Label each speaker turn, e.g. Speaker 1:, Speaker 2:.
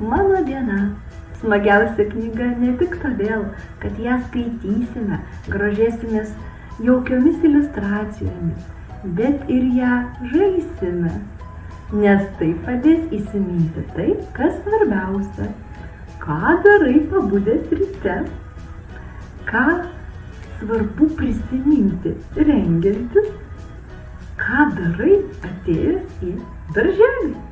Speaker 1: mano diena. Smagiausia knyga ne tik todėl, kad ją skaitysime, grožėsimės jaukiomis iliustracijomis, bet ir ją žaisime, nes tai padės įsiminti tai, kas svarbiausia. Ką darai pabudęs ryte? Ką svarbu prisiminti rengiantis? Ką darai atėjęs į darželį?